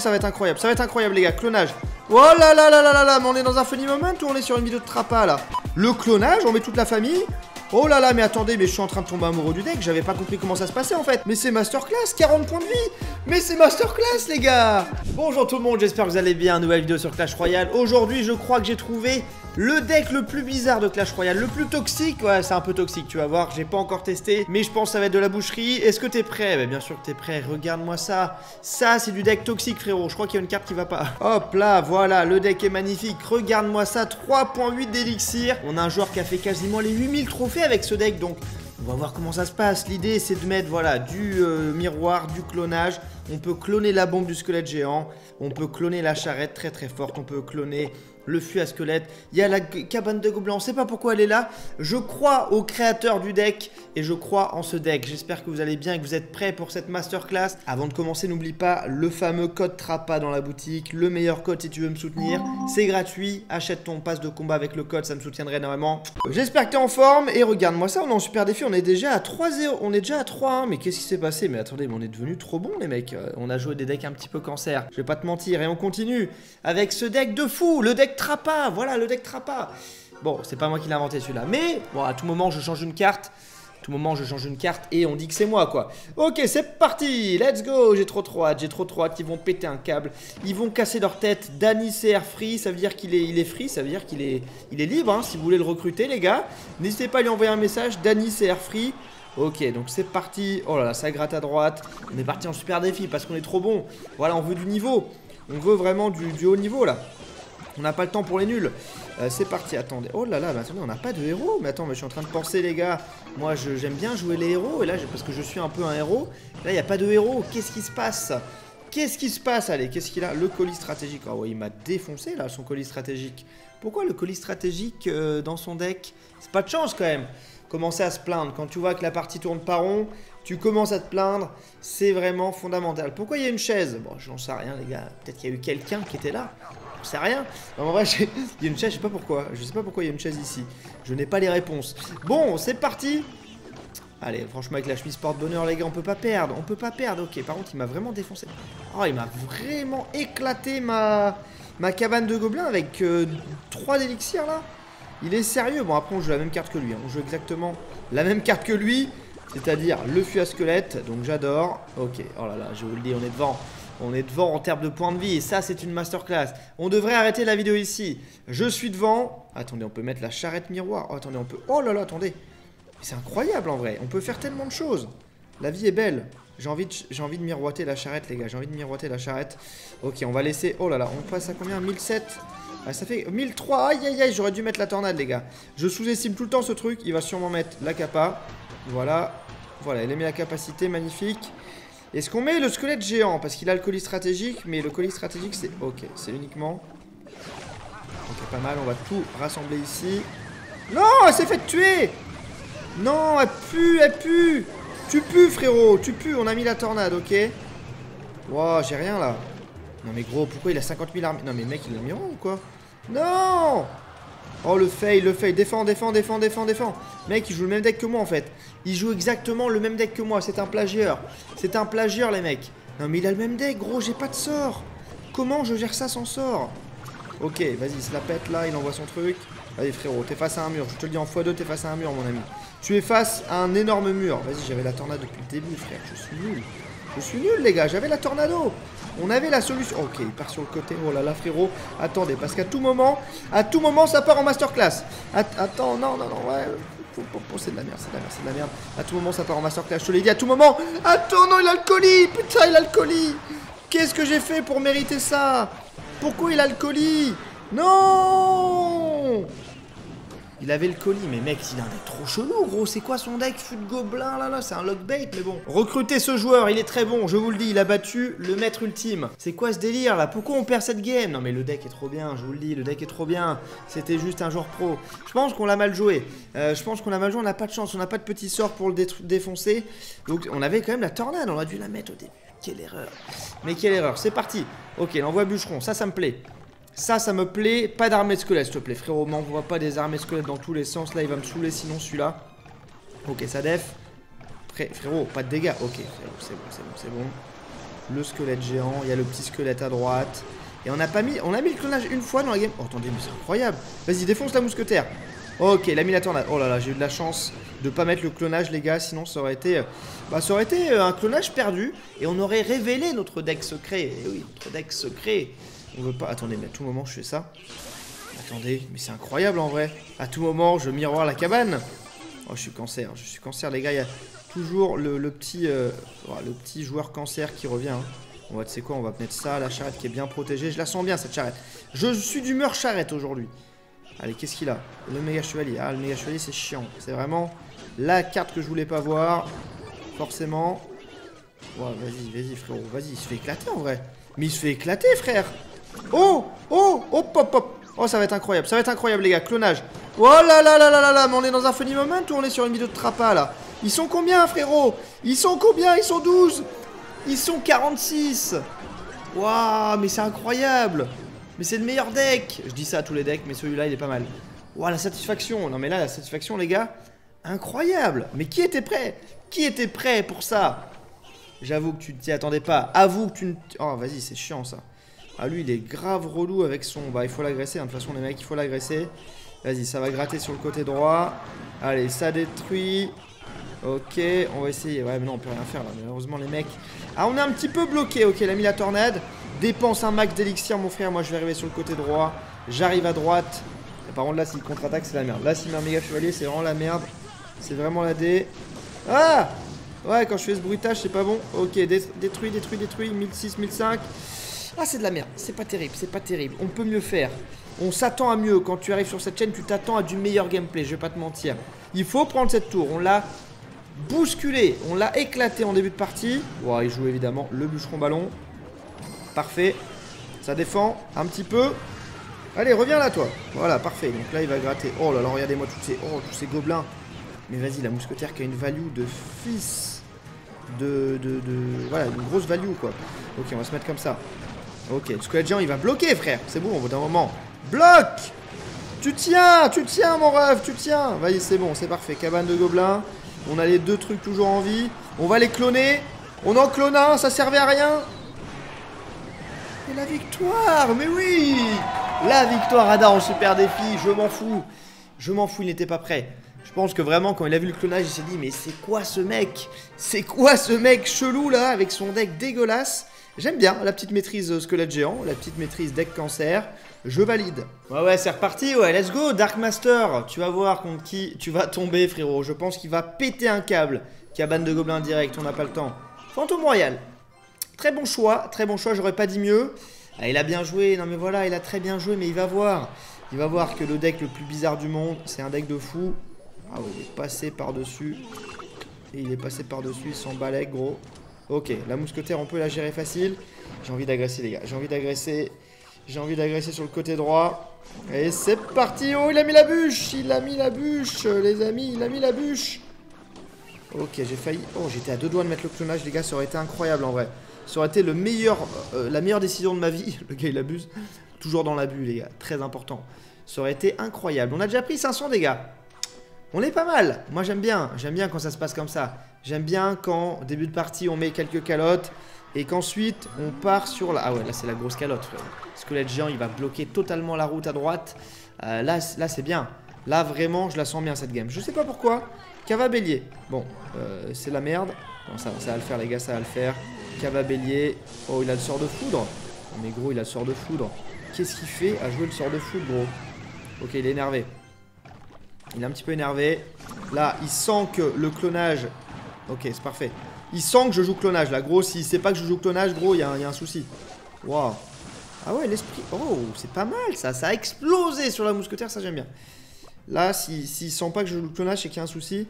ça va être incroyable. Ça va être incroyable les gars, clonage. Oh là là là là là là, mais on est dans un funny moment ou on est sur une vidéo de trappa là? Le clonage, on met toute la famille? Oh là là, mais attendez, mais je suis en train de tomber amoureux du deck, j'avais pas compris comment ça se passait en fait. Mais c'est masterclass, 40 points de vie Mais c'est masterclass les gars Bonjour tout le monde, j'espère que vous allez bien, nouvelle vidéo sur Clash Royale. Aujourd'hui, je crois que j'ai trouvé le deck le plus bizarre de Clash Royale, le plus toxique, ouais c'est un peu toxique tu vas voir, j'ai pas encore testé, mais je pense que ça va être de la boucherie. Est-ce que t'es prêt? Bah, Bien sûr que t'es prêt, regarde-moi ça. Ça c'est du deck toxique frérot, je crois qu'il y a une carte qui va pas. Hop là, voilà, le deck est magnifique, regarde-moi ça, 3.8 d'élixir. On a un joueur qui a fait quasiment les 8000 trophées avec ce deck, donc on va voir comment ça se passe. L'idée c'est de mettre voilà du euh, miroir, du clonage. On peut cloner la bombe du squelette géant. On peut cloner la charrette très très forte. On peut cloner le fût à squelette. Il y a la cabane de gobelins, on sait pas pourquoi elle est là. Je crois au créateur du deck et je crois en ce deck. J'espère que vous allez bien et que vous êtes prêts pour cette masterclass. Avant de commencer, n'oublie pas le fameux code TRAPA dans la boutique. Le meilleur code si tu veux me soutenir. C'est gratuit. Achète ton passe de combat avec le code, ça me soutiendrait énormément. J'espère que tu es en forme et regarde-moi ça, on est en super défi. On est déjà à 3-0. On est déjà à 3-1. Mais qu'est-ce qui s'est passé? Mais attendez, mais on est devenu trop bon les mecs. On a joué des decks un petit peu cancer. Je vais pas te mentir et on continue avec ce deck de fou, le deck Trappa, voilà le deck Trappa. Bon, c'est pas moi qui l'ai inventé celui-là, mais bon, à tout moment je change une carte. À tout moment je change une carte et on dit que c'est moi quoi. Ok, c'est parti, let's go. J'ai trop trop hâte, j'ai trop trop hâte. Ils vont péter un câble, ils vont casser leur tête. Danny CR free, ça veut dire qu'il est, il est free, ça veut dire qu'il est, il est libre. Hein, si vous voulez le recruter les gars, n'hésitez pas à lui envoyer un message. Danny CR free. Ok, donc c'est parti. Oh là là, ça gratte à droite. On est parti en super défi parce qu'on est trop bon. Voilà, on veut du niveau. On veut vraiment du, haut niveau là. On n'a pas le temps pour les nuls. Euh, c'est parti, attendez. Oh là là, attendez, on n'a pas de héros. Mais attends, mais je suis en train de penser, les gars. Moi, j'aime bien jouer les héros. Et là, parce que je suis un peu un héros. Là, il n'y a pas de héros. Qu'est-ce qui se passe? Qu'est-ce qui se passe? Allez, qu'est-ce qu'il a? Le colis stratégique. Oh, ouais, il m'a défoncé là, son colis stratégique. Pourquoi le colis stratégique euh, dans son deck? C'est pas de chance quand même. Commencer à se plaindre. Quand tu vois que la partie tourne pas rond, tu commences à te plaindre. C'est vraiment fondamental. Pourquoi il y a une chaise? Bon, j'en sais rien, les gars. Peut-être qu'il y a eu quelqu'un qui était là. J'en sais rien. en vrai, il y a une chaise, je sais pas pourquoi. Je sais pas pourquoi il y a une chaise ici. Je n'ai pas les réponses. Bon, c'est parti. Allez, franchement, avec la chemise porte-bonheur, les gars, on peut pas perdre. On peut pas perdre. Ok, par contre, il m'a vraiment défoncé. Oh, il m'a vraiment éclaté ma, cabane de gobelins avec 3 euh, d'élixirs, là. Il est sérieux. Bon, après, on joue la même carte que lui. Hein. On joue exactement la même carte que lui. C'est-à-dire le fût à squelette. Donc, j'adore. Ok. Oh là là, je vous le dis, on est devant. On est devant en termes de points de vie. Et ça, c'est une masterclass. On devrait arrêter la vidéo ici. Je suis devant. Attendez, on peut mettre la charrette miroir. Oh, attendez, on peut... Oh là là, attendez. C'est incroyable, en vrai. On peut faire tellement de choses. La vie est belle. J'ai envie, de, miroiter la charrette, les gars. J'ai envie de miroiter la charrette. Ok, on va laisser... Oh là là, on passe à combien? 1007 ah, ça fait 1003. Aïe, aïe, aïe, j'aurais dû mettre la tornade, les gars. Je sous-estime tout le temps ce truc. Il va sûrement mettre la capa. Voilà. Voilà, il a mis la capacité, magnifique. Est-ce qu'on met le squelette géant? Parce qu'il a le colis stratégique, mais le colis stratégique, c'est... Ok, c'est uniquement... Ok, pas mal, on va tout rassembler ici. Non, elle s'est fait tuer! Non, elle pue, elle pue! Tu pues, frérot, tu pues, on a mis la tornade, ok? Wow, j'ai rien, là. Non mais gros, pourquoi il a 50 000 armes? Non mais mec, il a mis ou quoi? Non Oh le fail, le fail, défends, défends, défends, défends, défends Mec, il joue le même deck que moi en fait. Il joue exactement le même deck que moi, c'est un plagieur. C'est un plagieur les mecs. Non mais il a le même deck gros, j'ai pas de sort. Comment je gère ça sans sort? Ok, vas-y, il se la pète là, il envoie son truc. Allez frérot, t'es face à un mur, je te le dis en x2, t'es face à un mur mon ami. Tu es face à un énorme mur. Vas-y, j'avais la tornade depuis le début frère, je suis nul Je suis nul les gars, j'avais la tornado on avait la solution. Ok, il part sur le côté. Oh là là, frérot. Attendez, parce qu'à tout moment, à tout moment, ça part en masterclass. attends, non, non, non, ouais. C'est de la merde, c'est de la merde, c'est de la merde. À tout moment, ça part en masterclass. Je te l'ai dit, à tout moment. Attends, non, il a le colis. Putain, il a le colis. Qu'est-ce que j'ai fait pour mériter ça? Pourquoi il a le colis? Non il avait le colis, mais mec, il a un deck trop chelou, gros. C'est quoi son deck Fut de gobelin, là, là C'est un lockbait, mais bon. Recrutez ce joueur, il est très bon, je vous le dis. Il a battu le maître ultime. C'est quoi ce délire, là? Pourquoi on perd cette game? Non, mais le deck est trop bien, je vous le dis. Le deck est trop bien. C'était juste un joueur pro. Je pense qu'on l'a mal joué. Euh, je pense qu'on l'a mal joué. On n'a pas de chance. On n'a pas de petit sort pour le défoncer. Donc, on avait quand même la tornade. On aurait dû la mettre au début. Quelle erreur. Mais quelle erreur. C'est parti. Ok, l'envoi bûcheron. Ça, ça me plaît. Ça, ça me plaît. Pas d'armée de squelette, s'il te plaît. Frérot, m'envoie pas des armées de squelettes dans tous les sens. Là, il va me saouler sinon celui-là. Ok, ça def. frérot, pas de dégâts. Ok, frérot, c'est bon, c'est bon, c'est bon. le squelette géant, il y a le petit squelette à droite. Et on a pas mis, on a mis le clonage une fois dans la game. Oh, attendez, mais c'est incroyable. Vas-y, défonce la mousquetaire. Ok, il mis la tornade. Oh là là, j'ai eu de la chance de pas mettre le clonage, les gars. Sinon, ça aurait été, euh, bah, ça aurait été euh, un clonage perdu. Et on aurait révélé notre deck secret. Et oui, notre deck secret. On veut pas. Attendez, mais à tout moment, je fais ça. Attendez, mais c'est incroyable en vrai. À tout moment, je miroir la cabane. Oh, je suis cancer. Je suis cancer, les gars. Il y a toujours le, petit, euh, le petit joueur cancer qui revient. Hein. On va, tu sais quoi, on va mettre ça, la charrette qui est bien protégée. Je la sens bien, cette charrette. Je suis d'humeur charrette aujourd'hui. Allez, qu'est-ce qu'il a? Le méga chevalier. Ah, le méga chevalier, c'est chiant. C'est vraiment la carte que je voulais pas voir. Forcément. Vas-y, vas-y, frérot. Vas-y, il se fait éclater en vrai. Mais il se fait éclater, frère. Oh Oh Hop, hop, hop Oh, ça va être incroyable. Ça va être incroyable, les gars. Clonage. Oh là là là là là là Mais on est dans un funny moment ou on est sur une vidéo de trapa, là? Ils sont combien, frérot? Ils sont combien? Ils sont 12 Ils sont 46 Waouh, mais c'est incroyable mais c'est le meilleur deck Je dis ça à tous les decks, mais celui-là, il est pas mal. Waouh, la satisfaction Non mais là, la satisfaction, les gars, incroyable Mais qui était prêt? Qui était prêt pour ça? J'avoue que tu t'y attendais pas. Avoue que tu ne... Oh, vas-y, c'est chiant, ça. Ah, lui, il est grave relou avec son... Bah, il faut l'agresser. Hein. De toute façon, les mecs, il faut l'agresser. Vas-y, ça va gratter sur le côté droit. Allez, ça détruit. Ok, on va essayer. Ouais, mais non, on peut rien faire, là. Malheureusement, les mecs... Ah, on est un petit peu bloqué. Ok, il a mis la tornade. Dépense un max d'élixir, mon frère. Moi, je vais arriver sur le côté droit. J'arrive à droite. par contre, là, s'il contre-attaque, c'est la merde. Là, s'il met un méga chevalier, c'est vraiment la merde. C'est vraiment la D. Ah Ouais, quand je fais ce bruitage, c'est pas bon. Ok, détruit, détruit, détruit. 1006, 1005. Ah, c'est de la merde. C'est pas terrible, c'est pas terrible. On peut mieux faire. On s'attend à mieux. Quand tu arrives sur cette chaîne, tu t'attends à du meilleur gameplay. Je vais pas te mentir. Il faut prendre cette tour. On l'a bousculé. On l'a éclaté en début de partie. Ouais, il joue évidemment le bûcheron ballon. Parfait. Ça défend un petit peu. Allez, reviens là, toi. Voilà, parfait. Donc là, il va gratter. Oh là là, regardez-moi tous ces, oh, tous ces gobelins. Mais vas-y, la mousquetaire qui a une value de fils. De, de, de, Voilà, une grosse value, quoi. Ok, on va se mettre comme ça. Ok, squelette géant, il va bloquer, frère. C'est bon, au bout d'un moment. Bloque Tu tiens Tu tiens, mon rêve Tu tiens Vas-y, c'est bon, c'est parfait. Cabane de gobelins. On a les deux trucs toujours en vie. On va les cloner. On en clone un, ça servait à rien la victoire Mais oui La victoire Ada en super défi, je m'en fous. Je m'en fous, il n'était pas prêt. Je pense que vraiment, quand il a vu le clonage, il s'est dit Mais c'est quoi ce mec? C'est quoi ce mec chelou là, avec son deck dégueulasse? J'aime bien la petite maîtrise squelette géant, la petite maîtrise deck cancer. Je valide. Ouais, ouais, c'est reparti, ouais, let's go, Dark Master. Tu vas voir contre qui tu vas tomber, frérot. Je pense qu'il va péter un câble. Cabane de gobelins direct, on n'a pas le temps. Fantôme Royal. Très bon choix, très bon choix, j'aurais pas dit mieux. Ah, il a bien joué, non mais voilà, il a très bien joué, mais il va voir. Il va voir que le deck le plus bizarre du monde, c'est un deck de fou. Ah il est passé par-dessus. Il est passé par-dessus, il s'en balèque, gros. Ok, la mousquetaire, on peut la gérer facile. J'ai envie d'agresser, les gars. J'ai envie d'agresser. J'ai envie d'agresser sur le côté droit. Et c'est parti Oh, il a mis la bûche Il a mis la bûche, les amis, il a mis la bûche Ok, j'ai failli... Oh, j'étais à deux doigts de mettre le clonage, les gars, ça aurait été incroyable, en vrai. Ça aurait été le meilleur, euh, la meilleure décision de ma vie. Le gars, il abuse. Toujours dans l'abus, les gars. Très important. Ça aurait été incroyable. On a déjà pris 500 dégâts. On est pas mal. Moi, j'aime bien. J'aime bien quand ça se passe comme ça. J'aime bien quand, début de partie, on met quelques calottes. Et qu'ensuite, on part sur la... Ah ouais, là, c'est la grosse calotte, frère. Squelette géant, il va bloquer totalement la route à droite. Euh, là, c'est bien. Là, vraiment, je la sens bien, cette game. Je sais pas pourquoi. Cava Bélier. Bon, euh, c'est la merde. Ça, ça va le faire, les gars, ça va le faire. Cava Bélier. Oh, il a le sort de foudre. Mais gros, il a le sort de foudre. Qu'est-ce qu'il fait à jouer le sort de foudre, gros? Ok, il est énervé. Il est un petit peu énervé. Là, il sent que le clonage... Ok, c'est parfait. Il sent que je joue clonage, là. Gros, s'il sait pas que je joue clonage, gros, il y, a un souci. Waouh. Ah ouais, l'esprit... Oh, c'est pas mal, ça. Ça a explosé sur la mousquetaire, ça j'aime bien. Là, s'il sent pas que je joue clonage et qu'il y a un souci,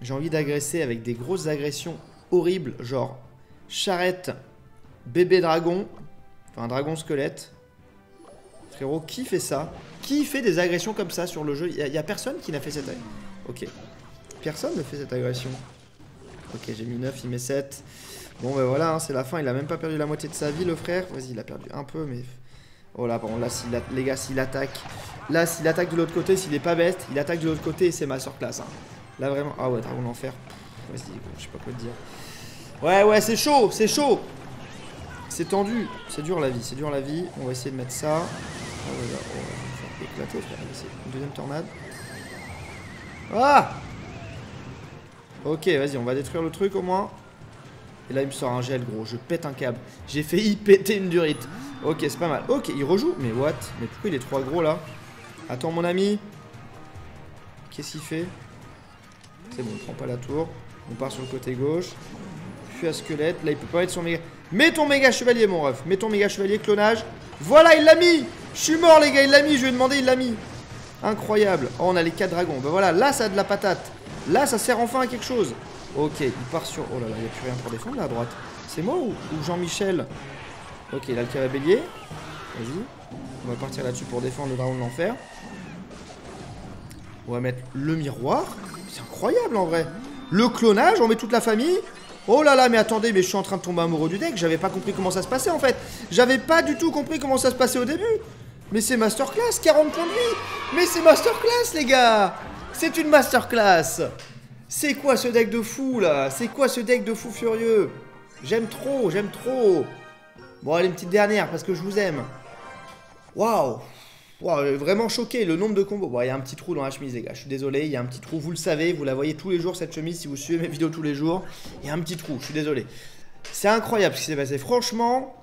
j'ai envie d'agresser avec des grosses agressions horribles, genre charrette, bébé dragon, enfin dragon squelette. Frérot, qui fait ça? Qui fait des agressions comme ça sur le jeu? Il a, personne qui n'a fait cette agression. Ok. Personne ne fait cette agression. Ok, j'ai mis 9, il met 7. Bon, ben voilà, hein, c'est la fin. Il a même pas perdu la moitié de sa vie, le frère. Vas-y, il a perdu un peu, mais... Oh là, bon, là, les gars, s'il attaque... Là, s'il attaque de l'autre côté, s'il est pas bête, il attaque de l'autre côté et c'est ma classe. Hein. Là, vraiment... Ah ouais, dragon d'enfer. Vas-y, je sais pas quoi te dire. Ouais, ouais, c'est chaud, c'est chaud. C'est tendu. C'est dur la vie. C'est dur la vie. On va essayer de mettre ça. Ouais, là, on va éclater, frère. Deuxième tornade. Ah Ok, vas-y, on va détruire le truc au moins. Et là, il me sort un gel, gros. Je pète un câble. J'ai failli péter une durite. Ok, c'est pas mal. Ok, il rejoue. Mais what? Mais pourquoi il est trop gros là? Attends, mon ami. Qu'est-ce qu'il fait? C'est bon, on prend pas la tour. On part sur le côté gauche. Puis à squelette. Là, il peut pas être son méga. Mets ton méga chevalier, mon ref. Mets ton méga chevalier, clonage. Voilà, il l'a mis Je suis mort, les gars, il l'a mis. Je lui ai demandé, il l'a mis. Incroyable. Oh, on a les 4 dragons. Bah voilà, là, ça a de la patate. Là, ça sert enfin à quelque chose. Ok, il part sur... Oh là là, il n'y a plus rien pour défendre là à droite. C'est moi ou, Jean-Michel? Ok, a le. Vas-y. On va partir là-dessus pour défendre le dragon de l'enfer. On va mettre le miroir. C'est incroyable en vrai. Le clonage, on met toute la famille. Oh là là, mais attendez, mais je suis en train de tomber amoureux du deck. J'avais pas compris comment ça se passait en fait. J'avais pas du tout compris comment ça se passait au début. Mais c'est masterclass, 40 points de vie. Mais c'est masterclass, les gars. C'est une masterclass. C'est quoi ce deck de fou là? C'est quoi ce deck de fou furieux? J'aime trop, j'aime trop. Bon, allez, une petite dernière parce que je vous aime. Waouh Wow, vraiment choqué, le nombre de combos. Bon, il y a un petit trou dans la chemise, les gars. Je suis désolé, il y a un petit trou. Vous le savez, vous la voyez tous les jours, cette chemise, si vous suivez mes vidéos tous les jours. Il y a un petit trou, je suis désolé. C'est incroyable ce qui s'est passé. Franchement,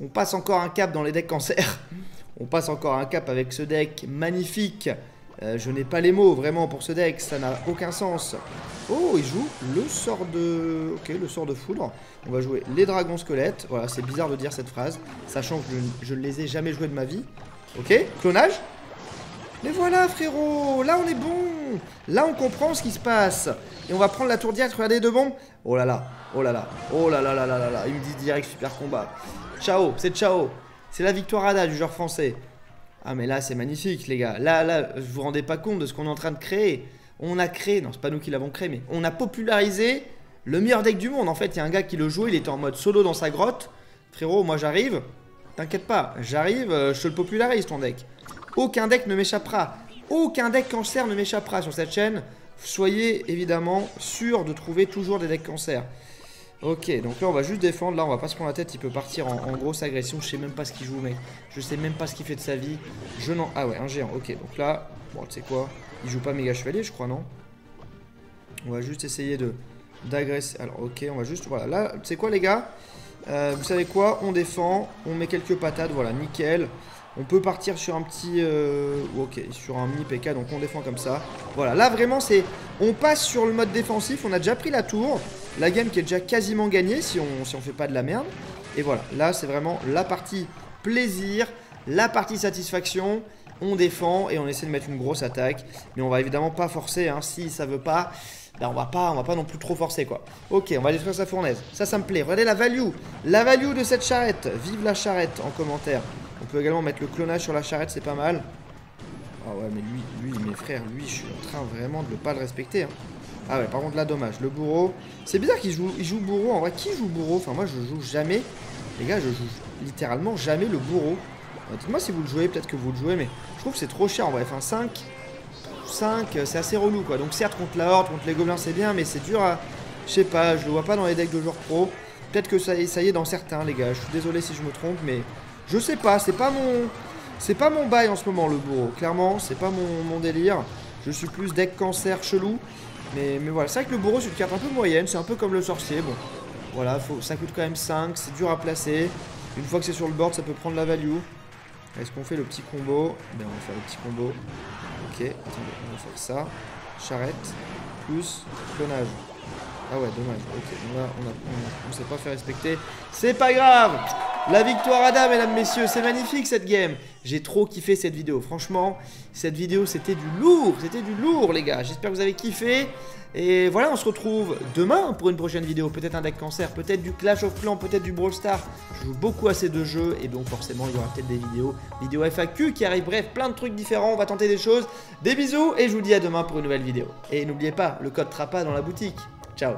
on passe encore un cap dans les decks cancer. On passe encore un cap avec ce deck magnifique. Euh, je n'ai pas les mots vraiment pour ce deck, ça n'a aucun sens. Oh, il joue le sort de... Ok, le sort de foudre. On va jouer les dragons squelettes. Voilà, c'est bizarre de dire cette phrase, sachant que je ne les ai jamais joués de ma vie. Ok, clonage. Mais voilà, frérot, là on est bon. Là on comprend ce qui se passe. Et on va prendre la tour directe, regardez de bombes. Oh là là, oh là là, oh là là là là là là. Il me dit direct super combat. Ciao, c'est ciao. C'est la victoire ADA du joueur français. Ah mais là c'est magnifique les gars. Là, là, vous vous rendez pas compte de ce qu'on est en train de créer. On a créé, non c'est pas nous qui l'avons créé, mais on a popularisé le meilleur deck du monde. En fait, il y a un gars qui le jouait, il était en mode solo dans sa grotte. Frérot, moi j'arrive. T'inquiète pas, j'arrive, euh, je te le popularise ton deck. Aucun deck ne m'échappera. Aucun deck cancer ne m'échappera sur cette chaîne. Soyez évidemment sûr de trouver toujours des decks cancer. Ok, donc là on va juste défendre, là on va pas se prendre la tête, il peut partir en, grosse agression, je sais même pas ce qu'il joue mec, je sais même pas ce qu'il fait de sa vie, je n'en... Ah ouais, un géant, ok, donc là, bon tu sais quoi, il joue pas méga chevalier je crois non? On va juste essayer de d'agresser, alors ok, on va juste, voilà, là, tu sais quoi les gars? Euh, Vous savez quoi, on défend, on met quelques patates, voilà, nickel, on peut partir sur un petit... Euh, ok, sur un mini PK, donc on défend comme ça. Voilà, là vraiment c'est... On passe sur le mode défensif, on a déjà pris la tour. La game qui est déjà quasiment gagnée si on, si on fait pas de la merde. Et voilà, là c'est vraiment la partie plaisir, la partie satisfaction. On défend et on essaie de mettre une grosse attaque. Mais on va évidemment pas forcer, hein. si ça veut pas... Ben on va pas, on va pas non plus trop forcer quoi. Ok, on va détruire sa fournaise. Ça, ça me plaît. Regardez la value. La value de cette charrette. Vive la charrette en commentaire. On peut également mettre le clonage sur la charrette, c'est pas mal. Ah ouais, mais lui, lui, mes frères, lui, je suis en train vraiment de ne pas le respecter. Hein. Ah ouais, par contre là, dommage. Le bourreau. C'est bizarre qu'il joue, il joue bourreau. En vrai, qui joue bourreau? Enfin, moi, je joue jamais. Les gars, je joue littéralement jamais le bourreau. Euh, dites-moi si vous le jouez, peut-être que vous le jouez, mais je trouve que c'est trop cher en vrai. Enfin, 5. 5, c'est assez relou quoi. Donc, certes, contre la horde, contre les gobelins, c'est bien, mais c'est dur à. Je sais pas, je le vois pas dans les decks de joueurs pro. Peut-être que ça, ça y est dans certains, les gars. Je suis désolé si je me trompe, mais je sais pas, c'est pas mon... C'est pas mon bail en ce moment, le bourreau. Clairement, c'est pas mon, délire. Je suis plus deck cancer chelou. Mais, mais voilà, c'est vrai que le bourreau, c'est une carte un peu moyenne. C'est un peu comme le sorcier. Bon, voilà, ça coûte quand même 5. C'est dur à placer. Une fois que c'est sur le board, ça peut prendre la value. Est-ce qu'on fait le petit combo? Ben, on va faire le petit combo. Ok, attendez, on va faire ça. Charrette, plus clonage. Ah ouais, dommage. Ok, on, on, sait pas faire respecter. C'est pas grave La victoire à dame, mesdames, messieurs. C'est magnifique, cette game. J'ai trop kiffé cette vidéo. Franchement, cette vidéo, c'était du lourd. C'était du lourd, les gars. J'espère que vous avez kiffé. Et voilà, on se retrouve demain pour une prochaine vidéo. Peut-être un deck cancer, peut-être du Clash of Clans, peut-être du Brawl Stars. Je joue beaucoup à ces deux jeux. Et donc, forcément, il y aura peut-être des vidéos. Vidéos FAQ qui arrivent. Bref, plein de trucs différents. On va tenter des choses. Des bisous. Et je vous dis à demain pour une nouvelle vidéo. Et n'oubliez pas, le code TRAPA dans la boutique. Ciao